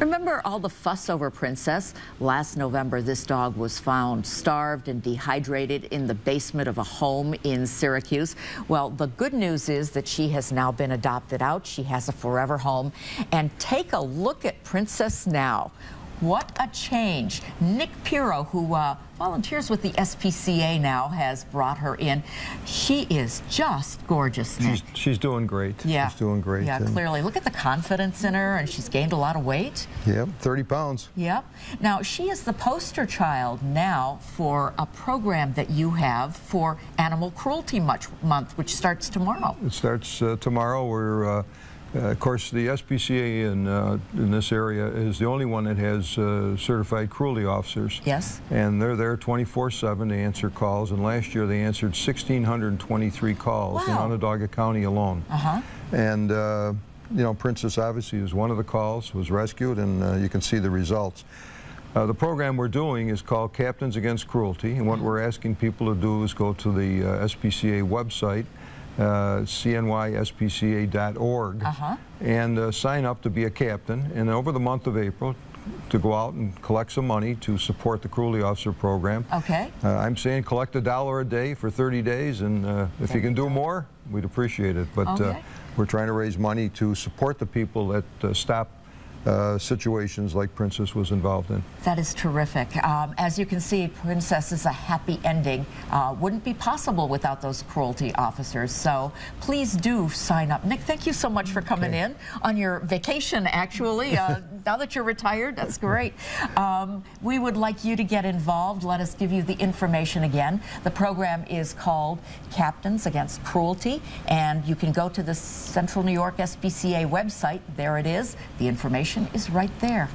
Remember all the fuss over Princess? Last November, this dog was found starved and dehydrated in the basement of a home in Syracuse. Well, the good news is that she has now been adopted out. She has a forever home. And take a look at Princess now. What a change. Nick Pirro, who uh, volunteers with the SPCA now, has brought her in. She is just gorgeous, Nick. She's, she's doing great. Yeah. She's doing great. Yeah, and- clearly. Look at the confidence in her, and she's gained a lot of weight. Yep, 30 pounds. Yep. Now, she is the poster child now for a program that you have for Animal Cruelty Month, which starts tomorrow. It starts uh, tomorrow. We're, uh, uh, of course, the SPCA in, uh, in this area is the only one that has uh, certified cruelty officers. Yes. And they're there 24-7 to answer calls. And last year they answered 1,623 calls in Onondaga County alone. Uh-huh. And, uh, you know, Princess obviously was one of the calls, was rescued, and uh, you can see the results. Uh, the program we're doing is called Captains Against Cruelty, and what we're asking people to do is go to the uh, SPCA website, uh, cnyspca.org, Uh-huh. and uh, sign up to be a captain. And over the month of April, to go out and collect some money to support the Cruelty Officer Program. Okay. Uh, I'm saying collect a dollar a day for 30 days, and uh, if you can do more, we'd appreciate it. But uh, Okay. we're trying to raise money to support the people that uh, stop uh, situations like Princess was involved in. That is terrific. Um, as you can see, Princess is a happy ending. Uh, wouldn't be possible without those cruelty officers. So please do sign up. Nick, thank you so much for coming Okay. in on your vacation, actually. Uh, now that you're retired, that's great. Um, we would like you to get involved. Let us give you the information again. The program is called Captains Against Cruelty, and you can go to the Central New York SPCA website. There it is. The information is right there.